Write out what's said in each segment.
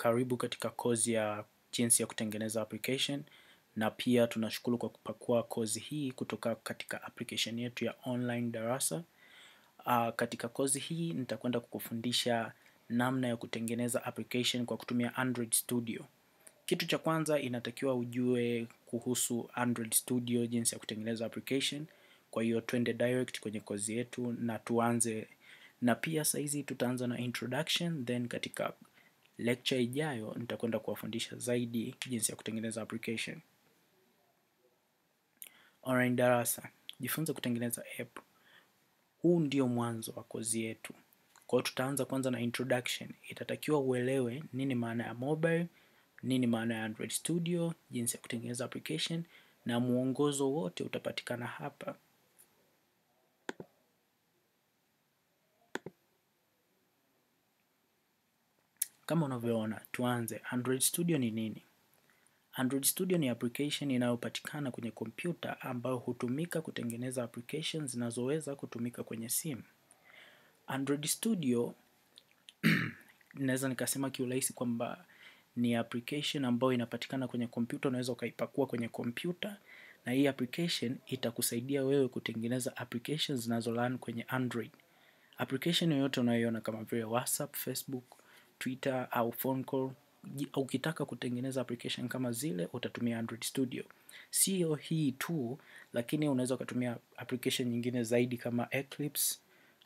karibu katika kozi ya jinsi ya kutengeneza application na pia tunashukuru kwa kupakua kozi hii kutoka katika application yetu ya online darasa. Uh, katika kozi hii nitakwenda kukufundisha namna ya kutengeneza application kwa kutumia Android Studio. Kitu cha kwanza inatakiwa ujue kuhusu Android Studio, jinsi ya kutengeneza application. Kwa hiyo twende direct kwenye kozi yetu na tuanze, na pia saizi tutaanza na introduction, then katika lecture ijayo nitakwenda kuwafundisha zaidi jinsi ya kutengeneza application. Online darasa, jifunze kutengeneza app. Huu ndio mwanzo wa kozi yetu. Kwa hiyo tutaanza kwanza na introduction. Itatakiwa uelewe nini maana ya mobile, nini maana ya Android Studio, jinsi ya kutengeneza application na mwongozo wote utapatikana hapa. Kama unavyoona, tuanze. Android Studio ni nini? Android Studio ni application inayopatikana kwenye kompyuta ambayo hutumika kutengeneza applications zinazoweza kutumika kwenye simu. Android Studio naweza nikasema kiurahisi kwamba ni application ambayo inapatikana kwenye kompyuta, unaweza ukaipakua kwenye kompyuta na hii application itakusaidia wewe kutengeneza applications zinazo run kwenye Android. Application yoyote unayoiona kama vile WhatsApp, Facebook, Twitter au phone call, ukitaka kutengeneza application kama zile utatumia Android Studio. Sio hii tu, lakini unaweza ukatumia application nyingine zaidi kama Eclipse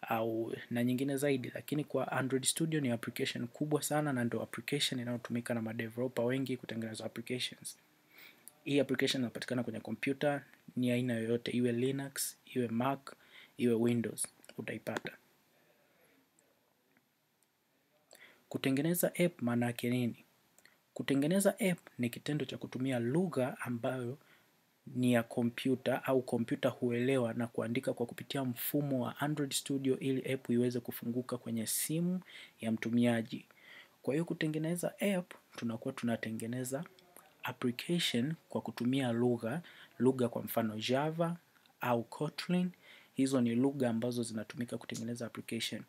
au na nyingine zaidi, lakini kwa Android Studio ni application kubwa sana na ndio application inayotumika na madeveloper wengi kutengeneza applications. Hii application inapatikana kwenye kompyuta, ni aina yoyote, iwe Linux, iwe Mac, iwe Windows, utaipata. Kutengeneza app maana yake nini? Kutengeneza app ni kitendo cha kutumia lugha ambayo ni ya kompyuta au kompyuta huelewa na kuandika kwa kupitia mfumo wa Android Studio ili app iweze kufunguka kwenye simu ya mtumiaji. Kwa hiyo kutengeneza app, tunakuwa tunatengeneza application kwa kutumia lugha, lugha kwa mfano Java au Kotlin. Hizo ni lugha ambazo zinatumika kutengeneza application.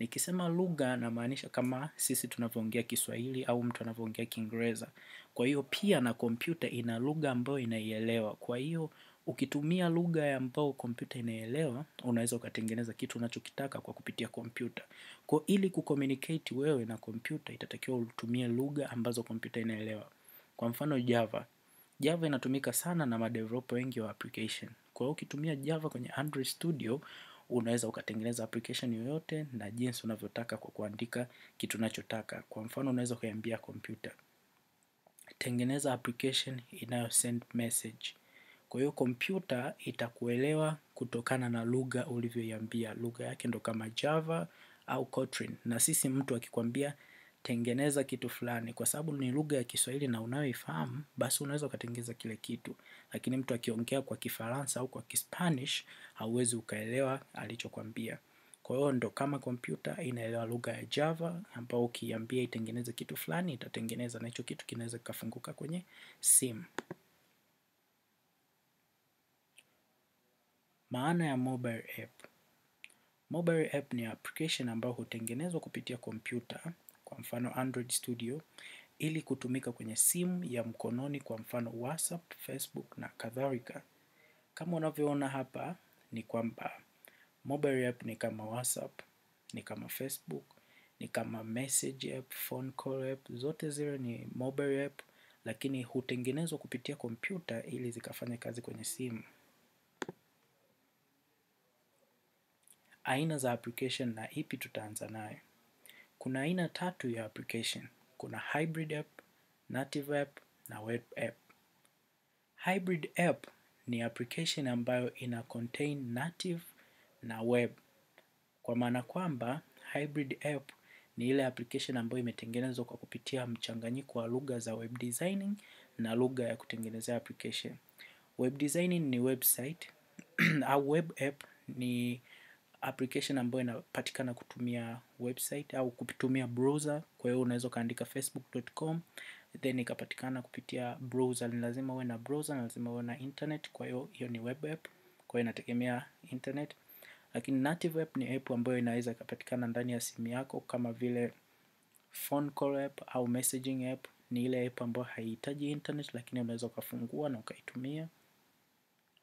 Nikisema lugha namaanisha kama sisi tunavyoongea Kiswahili au mtu anavyoongea Kiingereza. Kwa hiyo pia na kompyuta ina lugha ambayo inaielewa. Kwa hiyo ukitumia lugha ambayo kompyuta inaelewa, unaweza ukatengeneza kitu unachokitaka kwa kupitia kompyuta. Kwa ili kucommunicate wewe na kompyuta itatakiwa utumie lugha ambazo kompyuta inaelewa. Kwa mfano Java. Java inatumika sana na madeveloper wengi wa application. Kwa hiyo ukitumia Java kwenye Android Studio, unaweza ukatengeneza application yoyote na jinsi unavyotaka kwa kuandika kitu unachotaka. Kwa mfano unaweza ukaiambia kompyuta. Tengeneza application inayo send message. Kwa hiyo kompyuta itakuelewa kutokana na lugha ulivyoiambia. Lugha yake ndo kama Java au Kotlin. Na sisi mtu akikwambia tengeneza kitu fulani. Kwa sababu ni lugha ya Kiswahili na unayoifahamu, basi unaweza ukatengeneza kile kitu. Lakini mtu akiongea kwa Kifaransa au kwa Kispanish, hauwezi ukaelewa alichokwambia. Kwa hiyo ndo kama kompyuta inaelewa lugha ya Java, ambayo ukiambia itengeneze kitu fulani, itatengeneza na hicho kitu kinaweza kikafunguka kwenye simu. Maana ya mobile app. Mobile app ni application ambayo hutengenezwa kupitia kompyuta, kwa mfano Android Studio, ili kutumika kwenye simu ya mkononi kwa mfano WhatsApp, Facebook na kadhalika. Kama unavyoona hapa ni kwamba mobile app ni kama WhatsApp, ni kama Facebook, ni kama message app, phone call app, zote zile ni mobile app, lakini hutengenezwa kupitia kompyuta ili zikafanya kazi kwenye simu. Aina za application na ipi tutaanza nayo. Kuna aina tatu ya application. Kuna hybrid app, native app na web app. Hybrid app ni application ambayo ina contain native na web. Kwa maana kwamba, hybrid app ni ile application ambayo imetengenezwa kwa kupitia mchanganyiko wa lugha za web designing na lugha ya kutengenezea application. Web designing ni website, au web app ni application ambayo inapatikana kutumia website au kutumia browser. Kwa hiyo unaweza ukaandika facebook.com, then ikapatikana kupitia browser. Ni lazima uwe na browser, ni lazima uwe na internet. Kwa hiyo hiyo ni web app, kwa hiyo inategemea internet. Lakini native app ni app ambayo inaweza ikapatikana ndani ya simu yako kama vile Phone call app au messaging app ni ile app ambayo haihitaji internet lakini unaweza ukafungua na ukaitumia.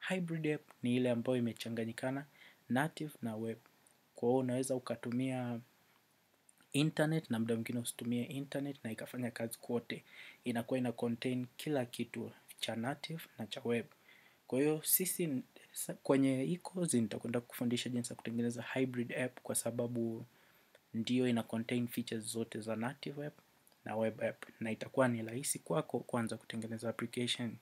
Hybrid app ni ile ambayo imechanganyikana native na web. Kwa hiyo unaweza ukatumia internet na muda mwingine usitumie internet na ikafanya kazi kwote. Inakuwa ina contain kila kitu cha native na cha web. Kwa hiyo sisi kwenye hii course nitakwenda kufundisha jinsi ya kutengeneza hybrid app kwa sababu ndio ina contain features zote za native app na web app na itakuwa ni rahisi kwako kuanza kutengeneza application.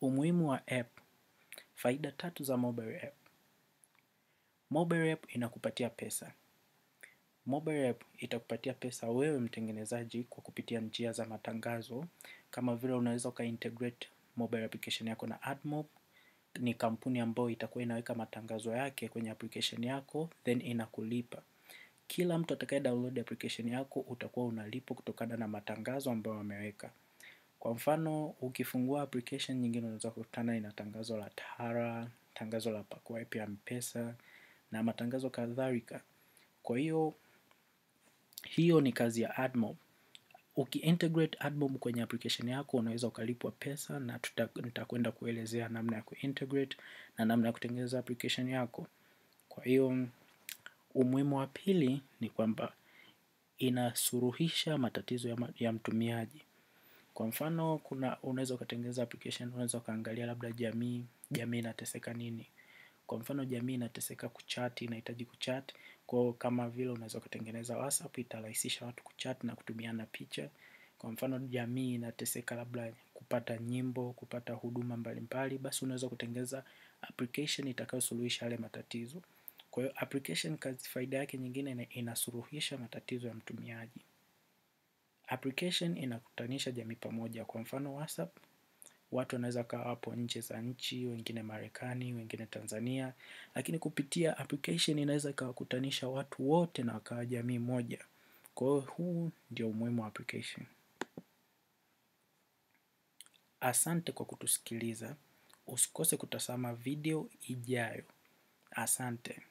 Umuhimu wa app, faida tatu za mobile app. Mobile app inakupatia pesa. Mobile app itakupatia pesa wewe mtengenezaji kwa kupitia njia za matangazo. Kama vile unaweza uka-integrate mobile application yako na AdMob. Ni kampuni ambayo itakuwa inaweka matangazo yake kwenye application yako, then inakulipa. Kila mtu atakaye download application yako, utakuwa unalipwa kutokana na matangazo ambayo wameweka. Kwa mfano, ukifungua application nyingine unaweza kukutana ina tangazo la Tara, tangazo la pakua app ya mpesa, na matangazo kadhalika. Kwa hiyo, hiyo ni kazi ya AdMob. Uki-integrate AdMob kwenye application yako, unaweza ukalipwa pesa na nitakwenda kuelezea namna ya ku-integrate na namna ya kutengeneza application yako. Kwa hiyo, umuhimu wa pili ni kwamba inasuruhisha matatizo ya mtumiaji. Kwa mfano, kuna unaweza ukatengeneza application, unaweza ukaangalia labda jamii, jamii inateseka nini. Kwa mfano, jamii inateseka kuchat, inahitaji kuchat. Kwa kama vile unaweza ukatengeneza WhatsApp, itarahisisha watu kuchat na kutumiana picha. Kwa mfano, jamii inateseka labda kupata nyimbo, kupata huduma mbalimbali. Basi unaweza kutengeneza application itakayosuluhisha yale matatizo. Kwa hiyo application kazi faida yake nyingine inasuluhisha matatizo ya mtumiaji. Application inakutanisha jamii pamoja kwa mfano WhatsApp. Watu wanaweza kaa hapo nje za nchi, wengine Marekani, wengine Tanzania. Lakini kupitia application inaweza ikawakutanisha watu wote na wakawa jamii moja. Kwa hiyo huu ndio umuhimu wa application. Asante kwa kutusikiliza. Usikose kutazama video ijayo. Asante.